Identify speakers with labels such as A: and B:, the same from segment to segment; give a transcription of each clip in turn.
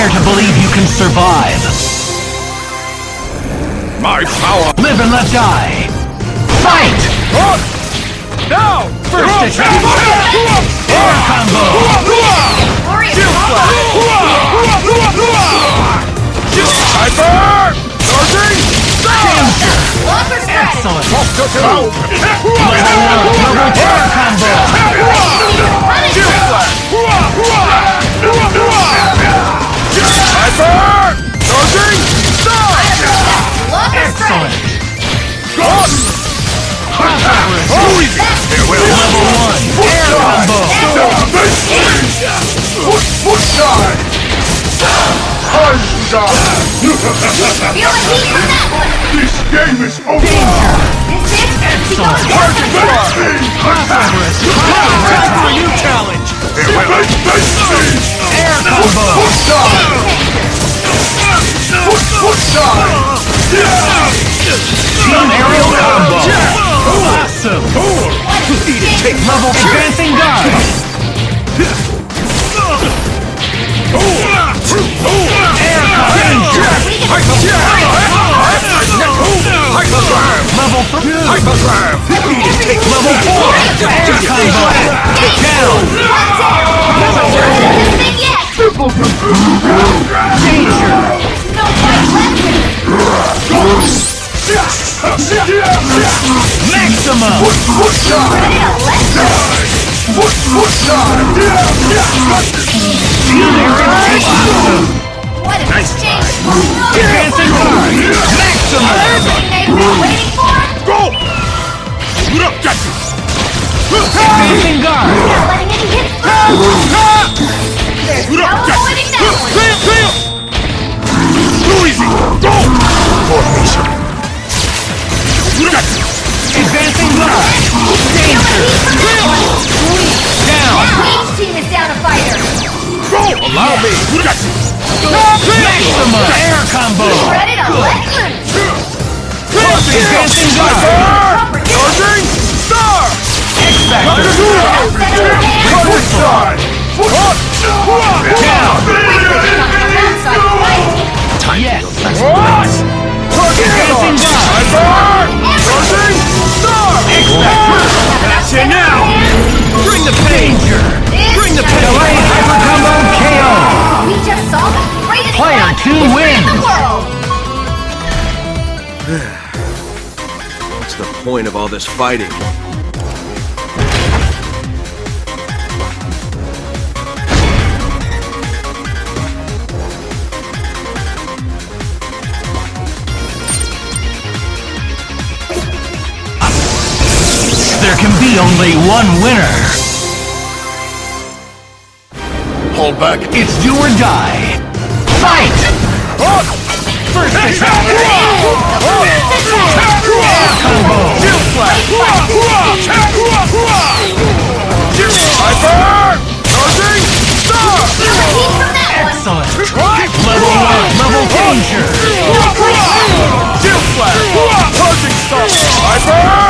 A: Dare to believe you can survive.
B: My power!
A: Live and let die. Fight!
B: Now!
A: First attack. Air combo.
B: Hyper! Charging!
A: Excellent.
B: Double
A: Double air combo.
B: Hyper! Charging! Stop!
A: Excellent.
B: Oh, easy! Here, well,
A: Level one. Air combo.
B: Push, push side! Time side! This game is over!
A: Excellent. Crossover is
B: Time for challenge!
A: Air combo.
B: Side! Push, push side!
A: Team aerial combo. Awesome. Level advancing guard. Air combo. Down. Danger. Maximum. Aerial awesome. Advancing Advancing guard. Danger. Down.
B: Shoot up, got you!
A: Maximum. Air combo. Advancing.
B: Charging! Star!
A: X-Factor.
C: This fighting?
A: There can be only one winner.
B: Hold back!
A: It's do or die. Fight! First attack. Combo.
B: Hyper! Charging!
D: One!
A: Excellent. Level one. Level danger.
B: Shield flash! Charging star! Hyper!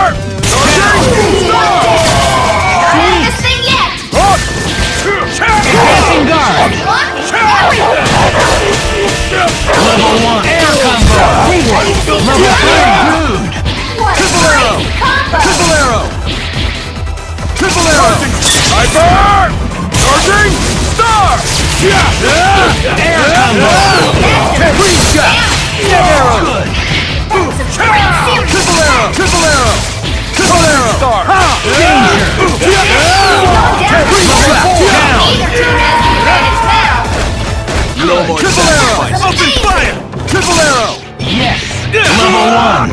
B: Arrow! Open fire! Triple arrow!
A: Yes. Level one.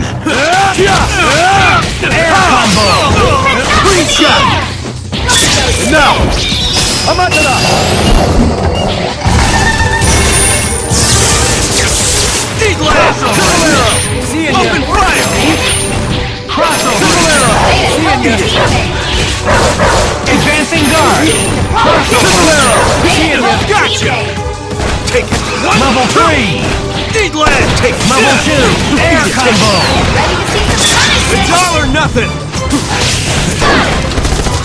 A: Air combo.
B: Free shot! Now! Amatera! Last! Triple arrow! Open fire!
A: Crossover.
D: Way to help your teammate!
A: Advancing guard.
B: Triple arrow!
D: Way to help your
B: Gotcha.
D: Teammate!
B: Take it! One!
A: Level three.
B: Eat land! Take
A: Level two. Air combo.
D: Ready to see some punishment!
B: It's all or nothing!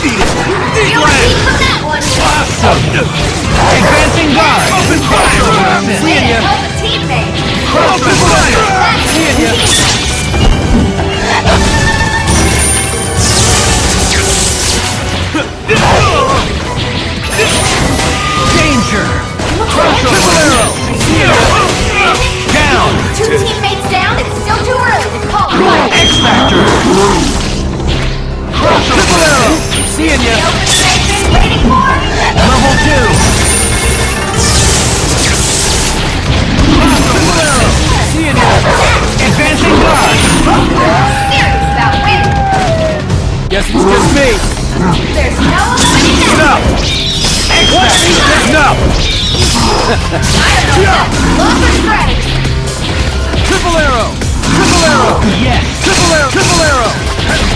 B: Eat it! Eat
D: Feel
B: land!
D: repeat from that one!
A: Awesome. Advancing guard.
B: Open fire!
A: Seeing
B: Way to
A: ya.
B: help a teammate.
A: Open fire!
B: Nice.
A: Seeing ya. Danger! Crush Down!
B: Two teammates down, it's still too early to call
A: X-Factor! Crush Triple Arrow! Seeing ya! Level 2!
B: I don't know. Love or strategy.
A: Triple arrow! Triple arrow! Yes! Triple arrow! Triple arrow!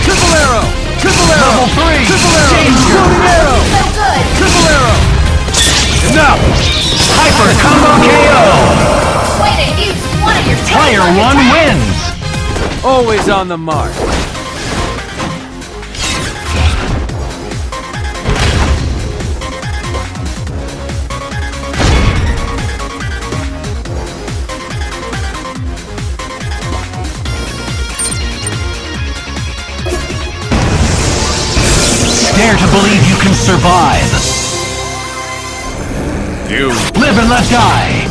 A: Triple arrow! Triple arrow! Level three! Triple arrow! Shooting arrow!
B: So good.
A: Triple arrow! Enough! Hyper combo KO!
B: Way to use one of your
A: Player one wins! Always on the mark. Can survive.
E: You
A: Live and let die.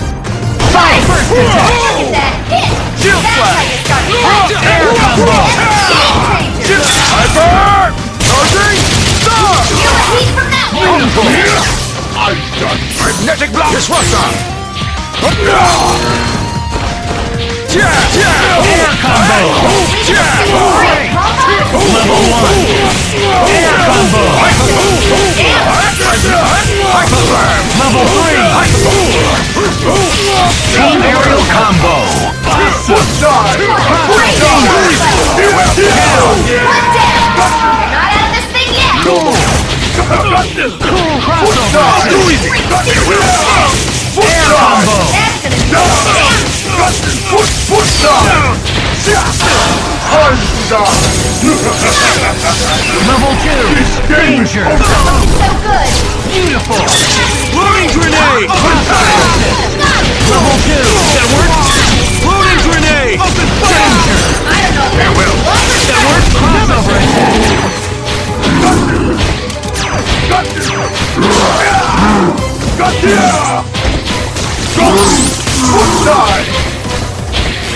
A: Fight! First attack!
B: Look at that hit.
A: Shield
B: That's
A: flash.
B: how you start fighting.
A: Air combo!
B: Game.
E: Hyper! Charging! Star!
B: Feel the heat from that one.
E: I'm done. Magnetic block! Disruptor! Oh, yeah! Yeah!
A: Air combo!
B: Great combo.
A: Level one! Air combo! Level three! Team aerial combo!
B: Great combo. One down. You're not out of this thing yet.
A: Crossover! Air combo!
B: That's gonna do it.
E: Push! Push down!
A: Level two! Danger!
B: So good.
A: Beautiful!
E: Loading grenade!
A: Level two!
E: That work? Loading grenade! Open fire!
A: Danger!
B: I don't know if that
E: will.
A: That works! Crossover attack!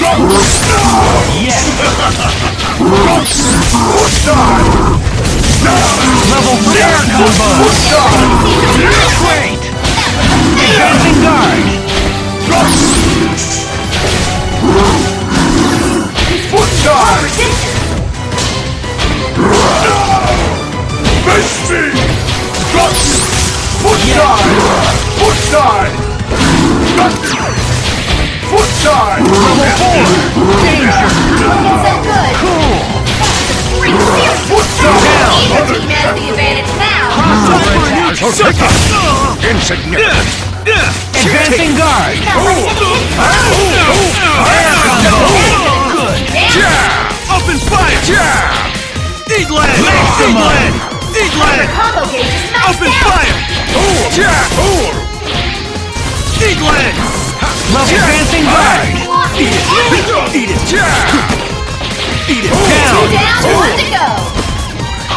A: Yes! Level three combo! Crossover attack!
E: Insignificant!
A: Advancing guard! Air combo! Good!
E: Yeah! Open fire! Yeah! Eat land! Eat land! Eat land!
B: Combo gauge is maxed
E: Open
B: out.
E: fire! Yeah! Eat land!
A: Level advancing guard!
E: Eat it! Eat it! Eat it!
B: Two
A: Down!
B: down, one to go.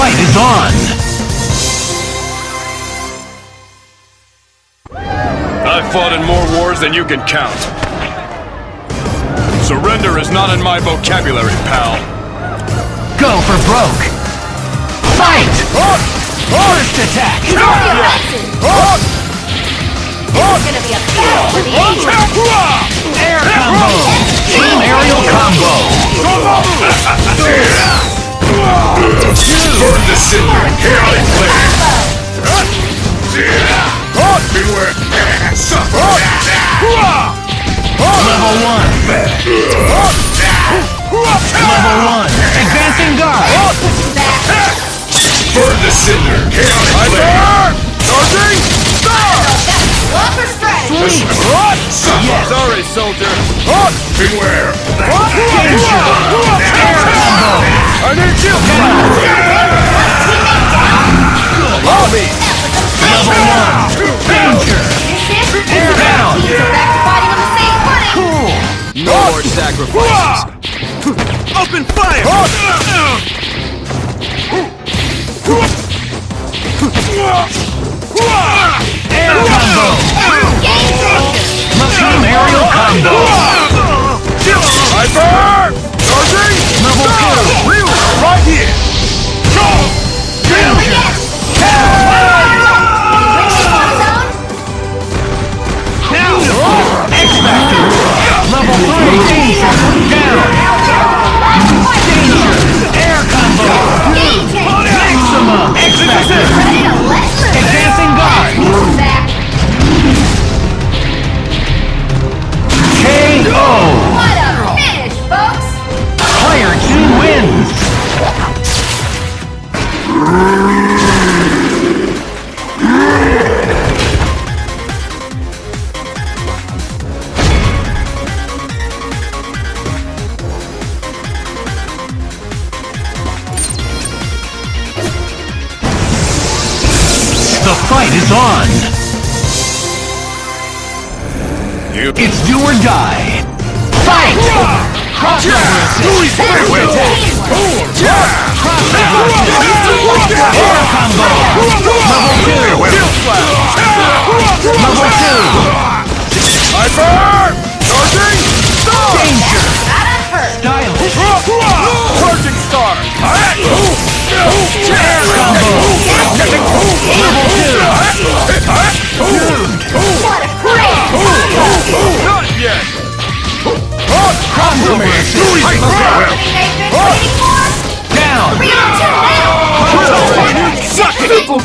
A: fight is on!
F: I've fought in more wars than you can count. Surrender is not in my vocabulary, pal.
A: Go for broke! Fight! First attack!
B: It's gonna be a battle for the ages!
A: Air combo! Team aerial combo!
E: cinder! Chaotic flame! Beware! Suffer!
A: Level one. Level one. Advancing guard.
E: Burn the cinder! Chaotic flame!
C: Charging!
B: Strategy.
E: Suffer!
F: Sorry, soldier.
E: Beware!
C: I need you! Me!
A: Level one. Danger. Air down.
B: So back to fighting on the same footing.
A: Cool.
C: No more sacrifices!
F: Open fire!
A: Air combo.
B: Game
A: Mushroom aerial combo.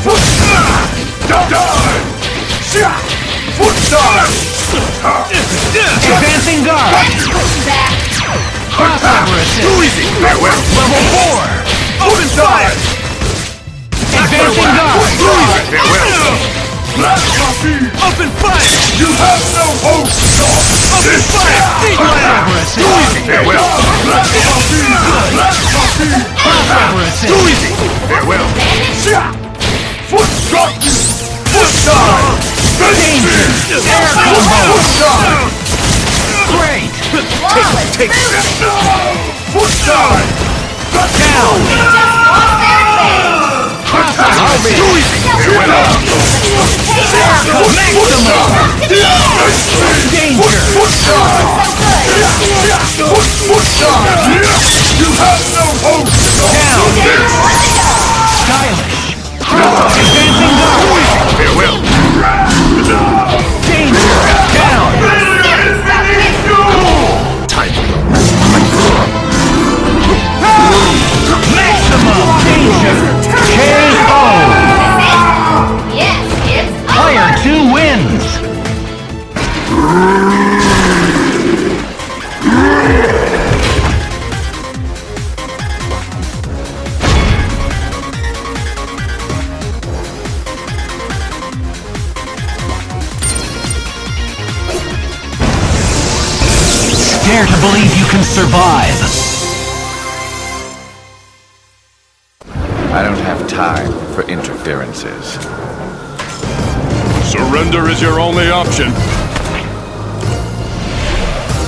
E: Foot!
A: Advancing guard. Crossover
E: Too easy! Farewell!
A: Level four.
E: Open fire!
A: Advancing guard.
E: Farewell!
F: open fire!
E: You have no hope! Open fire!
A: Crossover assist.
E: Farewell!
A: Crossover assist.
E: Too easy! Farewell! Foot shot! Foot star!
A: Danger.
E: Foot star!
A: Great.
B: Flawless.
E: Take this! Foot star!
A: Down.
B: Advantage.
A: Crossover assist.
E: Too easy! Farewell!
A: Maximum. Danger.
E: Foot star! Foot, foot
A: believe you can survive.
G: I don't have time for interferences.
F: Surrender is your only option.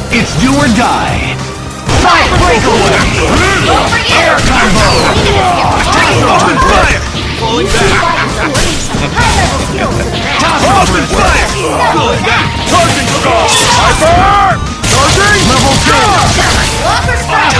A: It's do or die. Fight breakaway.
B: over you.
A: Air combo.
F: Open fire!
C: Falling back!
B: High-level skills to the match.
A: Crossover assist.
C: Charging star!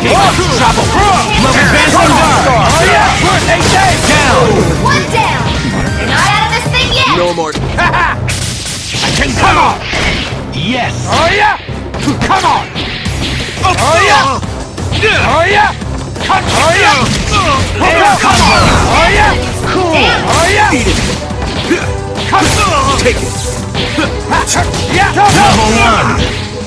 C: Blocking! Trouble!
A: Level Down! One
F: down! Not
C: out of
A: this thing
C: yet! No
A: more... Ha
B: ha! I
A: can come on! Yes! Oh yeah! Come on! Oh, oh yeah! Oh yeah! Come on! Oh yeah! Come on!
C: Cool! Oh yeah!
A: Oh, Eat it!
C: Come
A: on!
B: Take it! 1!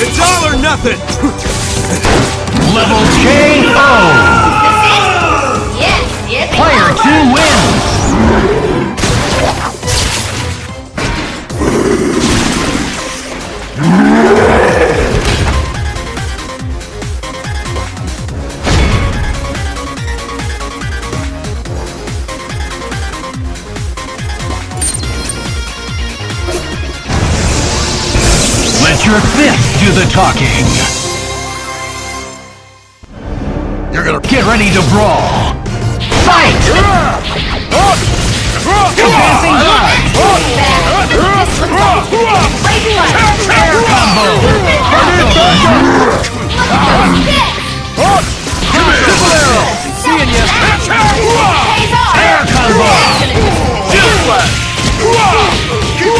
B: It's all or nothing!
A: Level KO!
C: Yes, yes.
A: Player two wins! Let your fist do the talking.
H: You're gonna
A: Get ready to brawl. Fight! Advancing guard!
C: Back. This looks like it's gonna be a great fight.
A: Air combo! Triple arrow! Seeing ya! Air combo!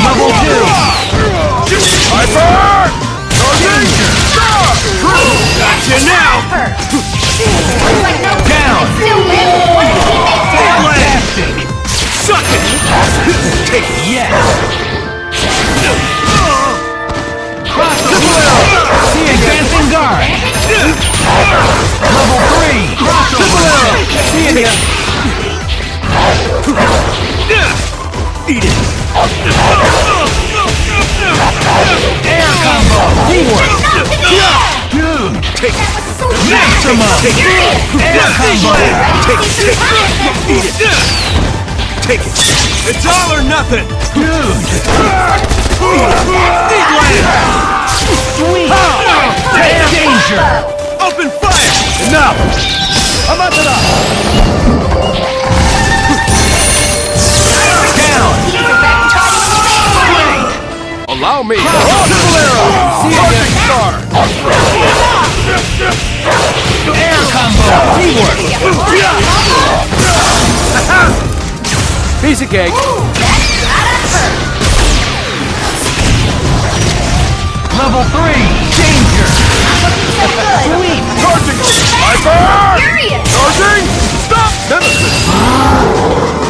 A: Level two!
B: Hyper!
A: Danger!
B: Gotcha now!
C: Looks like no
A: Down!
C: still live. One teammate down.
B: Suck it!
A: Maximum!
B: Take it! Take it! Take it! Eat it! Take it! It's all or nothing!
A: Dude! Sweet! Danger!
B: Open fire!
A: Enough! Enough! Down!
C: Back to fighting in
A: combo! Teamwork!
B: Piece of cake!
A: Level three! Danger! Sweet!
B: Charging! Hyper! Charging! Stop! Nemesis!